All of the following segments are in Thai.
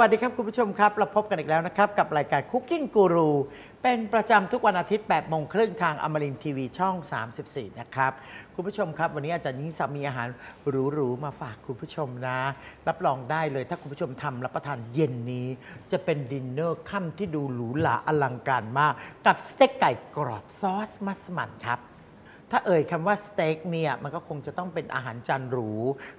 วัสดีครับคุณผู้ชมครับ เราพบกันอีกแล้วนะครับ กับรายการ Cooking Guru เป็นประจำทุกวันอาทิตย์8โมงครึ่งทางอมรินทร์ทีวีช่อง 34 นะครับ คุณผู้ชมครับ วันนี้อาจารย์ยิ่งศักดิ์มีอาหารหรูๆมาฝากคุณผู้ชมนะ รับรองได้เลยถ้าคุณผู้ชมทำรับประทานเย็นนี้ จะเป็นดินเนอร์ค่ำที่ดูหรูหราอลังการมาก กับสเต็กไก่กรอบซอสมัสมั่นครับ ถ้าเอ่ยคำว่าสเต็กเนี่ยมันก็คงจะต้องเป็นอาหารจานหรู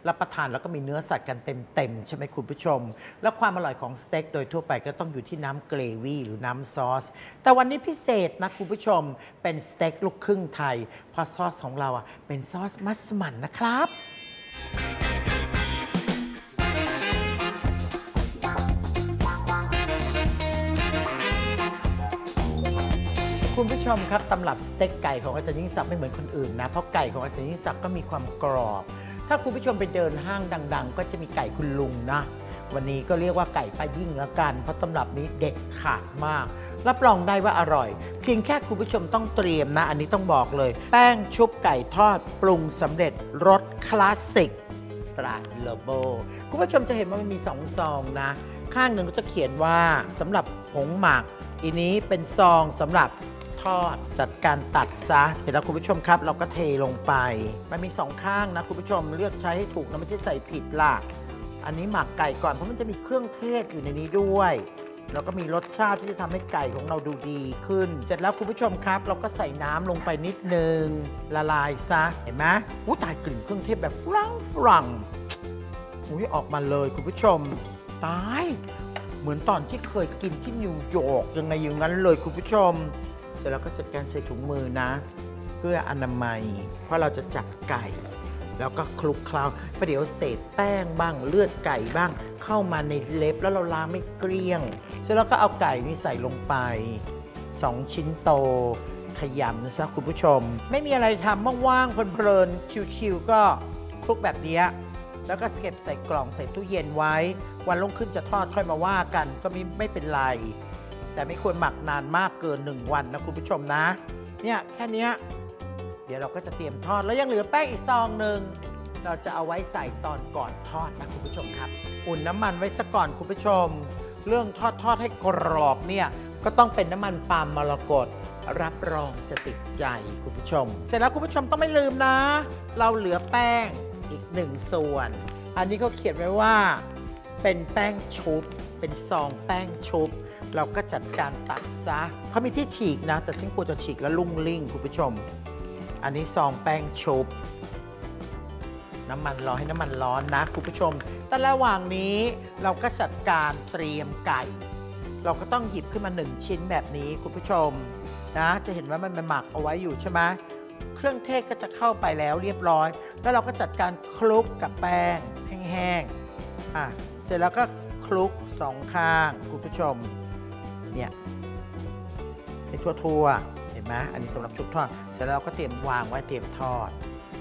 รับประทานแล้วก็มีเนื้อสัตว์กันเต็มๆใช่ไหมคุณผู้ชม แล้วความอร่อยของสเต็กโดยทั่วไปก็ต้องอยู่ที่น้ำเกรวี่หรือน้ำซอส แต่วันนี้พิเศษนะคุณผู้ชมเป็นสเต็กลูกครึ่งไทยเพราะซอสของเราอะเป็นซอสมัสมั่นนะครับ คุณผู้ชมครับตำรับสเต็กไก่ของอาจารย์ยิ่งศักดิ์ไม่เหมือนคนอื่นนะเพราะไก่ของอาจารย์ยิ่งศักดิ์ก็มีความกรอบ ถ้าคุณผู้ชมไปเดินห้างดัง ๆ ก็จะมีไก่คุณลุงนะ วันนี้ก็เรียกว่าไก่ป้ายิ่งล้วกัน เพราะตำรับนี้เด็ดขาดมาก รับรองได้ว่าอร่อย เพียงแค่คุณผู้ชมต้องเตรียมนะ อันนี้ต้องบอกเลย แป้งชุบไก่ทอดปรุงสำเร็จรสคลาสสิกตราโลโบคุณผู้ชมจะเห็นว่ามันมีสองซองนะ ข้างหนึ่งก็จะเขียนว่าสำหรับผงหมักอีนี้เป็นซองสำหรับ ทอด จัดการตัดซะเดี๋ยวเราคุณผู้ชมครับ เราก็เทลงไป มันมีสองข้างนะคุณผู้ชมเลือกใช้ให้ถูกนะไม่ใช่ใส่ผิดล่ะ อันนี้หมักไก่ก่อนเพราะมันจะมีเครื่องเทศอยู่ในนี้ด้วยแล้วก็มีรสชาติที่จะทำให้ไก่ของเราดูดีขึ้น เสร็จแล้วคุณผู้ชมครับ เราก็ใส่น้ำลงไปนิดนึง ละลายซะ เห็นไหมอู้ตายกลิ่นเครื่องเทศแบบฝรั่งฝรั่งอุ้ยออกมาเลยคุณผู้ชม ตาย เหมือนตอนที่เคยกินที่นิวยอร์กยังไงอย่างนั้นเลยคุณผู้ชม เสร็จแล้วก็จัดการใส่ถุงมือนะ เพื่ออนามัย เพราะเราจะจับไก่ แล้วก็คลุกเคล้าประเดี๋ยวเศษแป้งบ้างเลือดไก่บ้าง เข้ามาในเล็บแล้วเราล้างไม่เกลี้ยง เสร็จแล้วก็เอาไก่นี่ใส่ลงไป 2 ชิ้นโตขยำนะซะคุณผู้ชม ไม่มีอะไรทำว่างๆเพลินๆชิวๆก็คลุกแบบนี้แล้วก็เก็บใส่กล่องใส่ตู้เย็นไว้ วันรุ่งขึ้นจะทอดค่อยมาว่ากัน ก็ไม่ไม่เป็นไร แต่ไม่ควรหมักนานมากเกิน 1 วันนะคุณผู้ชมนะ เนี่ยแค่นี้เดี๋ยวเราก็จะเตรียมทอดแล้วยังเหลือแป้งอีกซองหนึ่งเราจะเอาไว้ใส่ตอนก่อนทอดนะคุณผู้ชมครับ อุ่นน้ำมันไว้ซะก่อนคุณผู้ชม เรื่องทอดทอดให้กรอบเนี่ยก็ต้องเป็นน้ำมันปาล์มมรกตรับรองจะติดใจคุณผู้ชม เสร็จแล้วคุณผู้ชมต้องไม่ลืมนะ เราเหลือแป้งอีกหนึ่งส่วน อันนี้เขาเขียนไว้ว่า เป็นแป้งชุบ เป็นซองแป้งชุบ เราก็จัดการตัดซะเขามีที่ฉีกนะ แต่ฉันกลัวจะฉีกแล้วลุ่งลิ่งคุณผู้ชม อันนี้ซองแป้งชุบ น้ำมันร้อนให้น้ำมันร้อนนะคุณผู้ชม แต่ระหว่างนี้เราก็จัดการเตรียมไก่ เราก็ต้องหยิบขึ้นมาหนึ่งชิ้นแบบนี้คุณผู้ชมนะ จะเห็นว่ามันมันหมักเอาไว้อยู่ใช่ไหมเครื่องเทศก็จะเข้าไปแล้วเรียบร้อย แล้วเราก็จัดการคลุกกับแป้งแห้งๆอะเสร็จแล้วก็คลุกสองข้างคุณผู้ชม เนี่ยให้ทั่วๆเห็นไหมอันนี้สำหรับชุบทอด เสร็จแล้วเราก็เตรียมวางไว้เตรียมทอด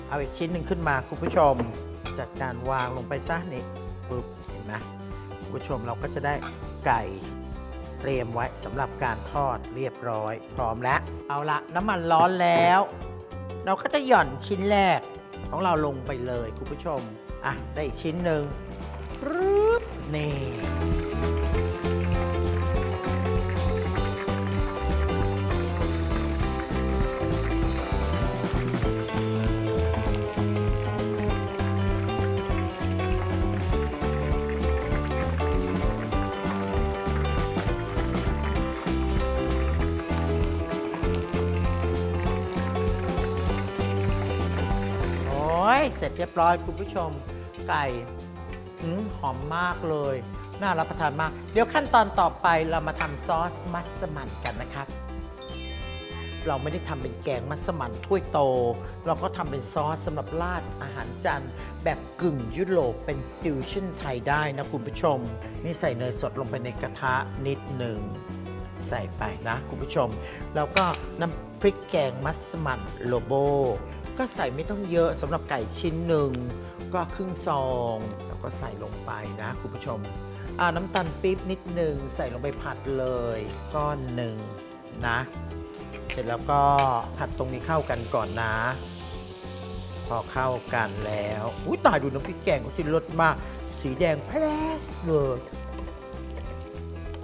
เอาอีกชิ้นหนึ่งขึ้นมาคุณผู้ชม จัดการวางลงไปซะนี่ปุ๊บเห็นไหมคุณผู้ชมเราก็จะได้ไก่เตรียมไว้สำหรับการทอดเรียบร้อย พร้อมแล้ว เอาละน้ำมันร้อนแล้ว เราก็จะหย่อนชิ้นแรก ของเราลงไปเลยคุณผู้ชม อะ ได้อีกชิ้นหนึ่งปึ๊บนี่ เสร็จเรียบร้อยคุณผู้ชม ไก่หอมมากเลย น่ารับประทานมาก เดี๋ยวขั้นตอนต่อไปเรามาทำซอสมัสมั่นกันนะครับ เราไม่ได้ทำเป็นแกงมัสมั่นถ้วยโต เราก็ทำเป็นซอสสำหรับราดอาหารจานแบบกึ่งยุโรปเป็นฟิวชั่นไทยได้นะคุณผู้ชม นี่ใส่เนยสดลงไปในกระทะนิดหนึ่งใส่ไปนะคุณผู้ชม แล้วก็น้ำพริกแกงมัสมั่นโลโบ ก็ใส่ไม่ต้องเยอะสำหรับไก่ชิ้นหนึ่งก็ครึ่งซองแล้วก็ใส่ลงไปนะคุณผู้ชมน้ำตาลปี๊บนิดหนึ่งใส่ลงไปผัดเลยก้อนหนึ่งนะ เสร็จแล้วก็ผัดตรงนี้เข้ากันก่อนนะ พอเข้ากันแล้วอุ้ยตายดูน้ำพริกแกงเขาสิรสมาก สีแดงแพรสเลย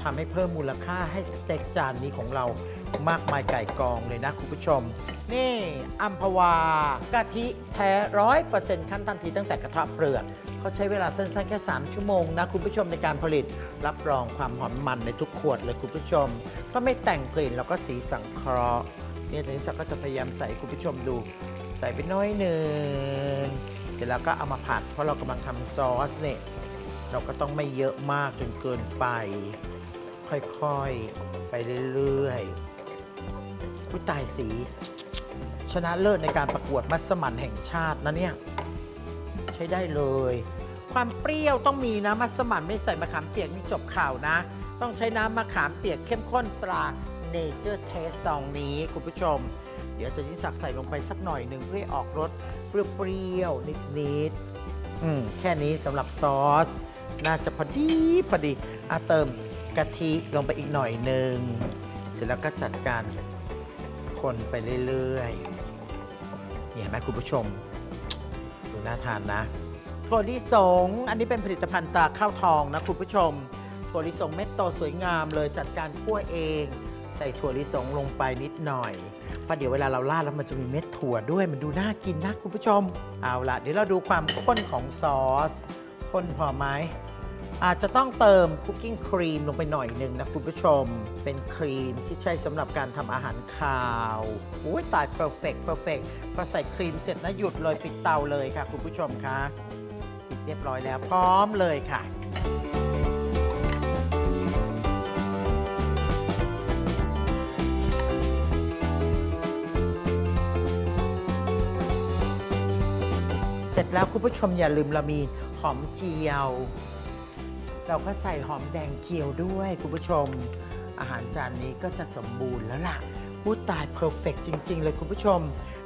ทำให้เพิ่มมูลค่าให้สเต็กจานนี้ของเรามากมายไก่กองเลยนะคุณผู้ชม นี่อัมพวากะทิแท้ร้อยเปอร์เซ็นต์ขั้นทันทีตั้งแต่กระทะเปลือกเขาใช้เวลาสั้นๆแค่ 3 ชั่วโมงนะคุณผู้ชมในการผลิตรับรองความหอมมันในทุกขวดเลยคุณผู้ชม ก็ไม่แต่งกลิ่นแล้วก็สีสังเคราะห์เนี่ยสันนิสักก็จะพยายามใส่คุณผู้ชมดู ใส่ไปน้อยหนึ่งเสร็จแล้วก็เอามาผัด เพราะเรากำลังทำซอสเนี่ยเราก็ต้องไม่เยอะมากจนเกินไป ค่อยๆ ไปเรื่อยๆอุ๊ยตายสิ ชนะเลิศในการประกวดมัสมั่นแห่งชาตินะเนี่ย ใช้ได้เลย ความเปรี้ยวต้องมีนะมัสมั่นไม่ใส่มะขามเปียกนี่จบข่าวนะ ต้องใช้น้ำมะขามเปียกเข้มข้นตรา Nature Taste ซองนี้คุณผู้ชม เดี๋ยวอาจารย์ยิ่งศักดิ์ใส่ลงไปสักหน่อยหนึ่งเพื่อออกรสเปรี้ยวๆนิดๆแค่นี้สำหรับซอส น่าจะพอดีพอดีอาเติม กะทิลงไปอีกหน่อยหนึ่ง เสร็จแล้วก็จัดการคนไปเรื่อยๆเนี่ยเห็นไหมคุณผู้ชม ดูน่าทานนะถั่วลิสง อันนี้เป็นผลิตภัณฑ์ตราข้าวทองนะคุณผู้ชมถั่วลิสงเม็ดโตสวยงามเลยจัดการคั่วเอง ใส่ถั่วลิสงลงไปนิดหน่อยเพราะเดี๋ยวเวลาเราราดแล้วมันจะมีเม็ดถั่วด้วยมันดูน่ากินนะคุณผู้ชม เอาละเดี๋ยวเราดูความข้นของซอสข้นพอไหม อาจจะต้องเติม cooking cream ลงไปหน่อยหนึ่งนะคุณผู้ชม เป็นครีมที่ใช้สำหรับการทำอาหารคาวอุ้ยตาย perfect perfect พอใส่ครีมเสร็จนะหยุดเลยปิดเตาเลยค่ะ คุณผู้ชมคะปิดเรียบร้อยแล้วพร้อมเลยค่ะเสร็จแล้วคุณผู้ชมอย่าลืมเรามีหอมเจียว เราก็ใส่หอมแดงเจียวด้วย คุณผู้ชม อาหารจานนี้ก็จะสมบูรณ์แล้วล่ะพูดตายเพอร์เฟกจริง ๆ เลยคุณผู้ชม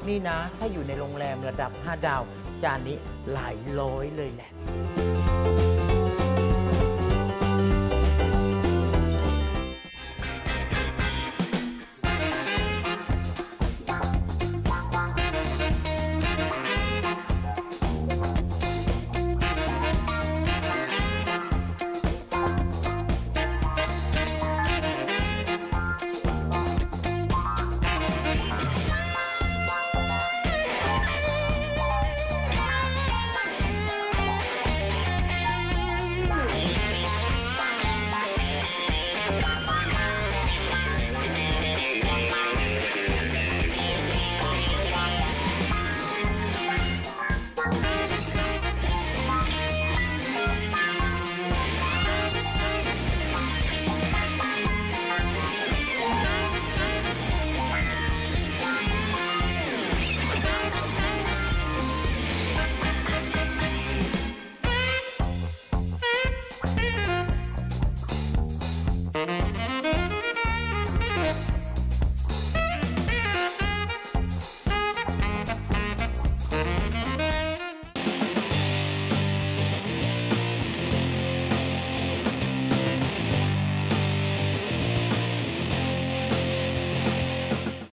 นี่นะ ถ้าอยู่ในโรงแรมระดับ 5 ดาว จานนี้หลายร้อยเลยแหละ